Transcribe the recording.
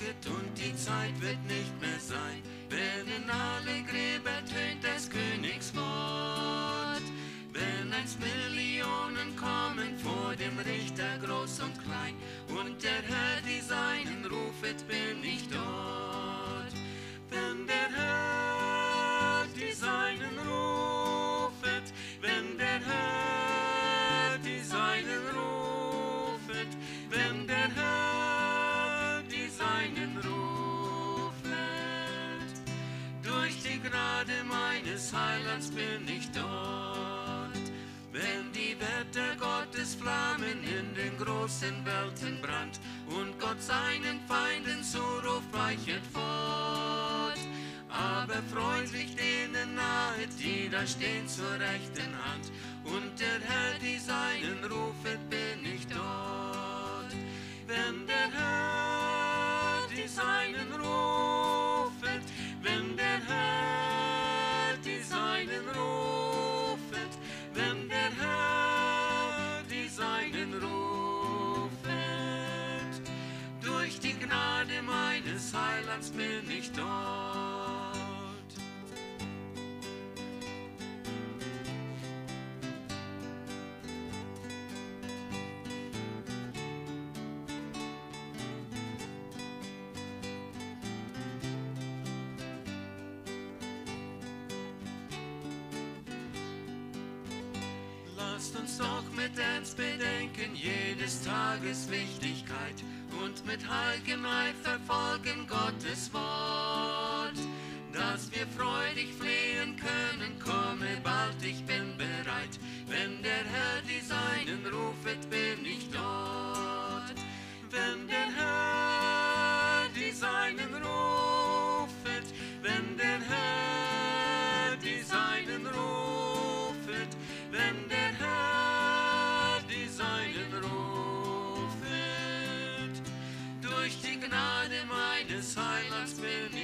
taget und die Zeit wird nicht mehr sein, wenn in alle Gräber tönt des Königs Wort. Wenn einst Millionen kommen vor dem Richter groß und klein und der Herr die Seinen rufet, bin ich dort. Gnade meines Heilands bin ich dort. Wenn die Wetter Gottes Flammen in den großen Welten brannt und Gott seinen Feinden zuruft, weichet fort. Aber freundlich denen nahet, die da stehen zur rechten Hand, und Heilands bin ich dort. Lasst uns doch mit Ernst bedenken jedes Tages Wichtigkeit mit heiligem Eifer folgen Gottes Wort, dass wir freudig flehen können, komme bald, ich bin bereit, wenn der Herr die Seinen rufet, will. Jasmine.